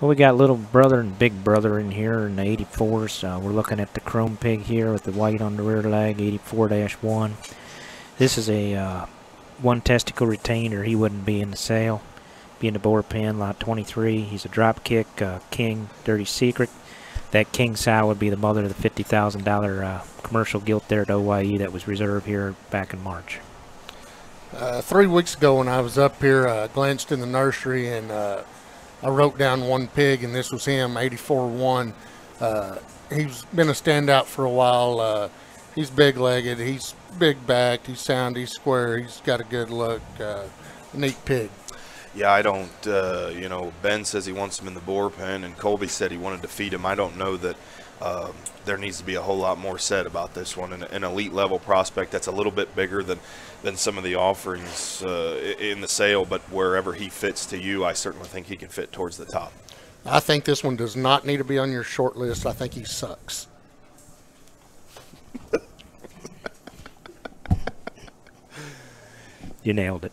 Well, we got little brother and big brother in here in the 84s. Uh, we're looking at the chrome pig here with the white on the rear leg, 84-1. This is a uh, one testicle retainer. He wouldn't be in the sale. Be in the boar pen, lot 23. He's a drop kick, uh, king, dirty secret. That king sow would be the mother of the $50,000 uh, commercial gilt there at OYE that was reserved here back in March. Uh, three weeks ago when I was up here, uh, glanced in the nursery and uh, I wrote down one pig, and this was him, 84-1. Uh, he's been a standout for a while. Uh, he's big-legged. He's big-backed. He's sound. He's square. He's got a good look. Uh, neat pig. Yeah, I don't. Uh, you know, Ben says he wants him in the boar pen, and Colby said he wanted to feed him. I don't know that um, there needs to be a whole lot more said about this one. An, an, elite level prospect that's a little bit bigger than than some of the offerings uh, in the sale, but wherever he fits to you, I certainly think he can fit towards the top. I think this one does not need to be on your short list. I think he sucks. you nailed it.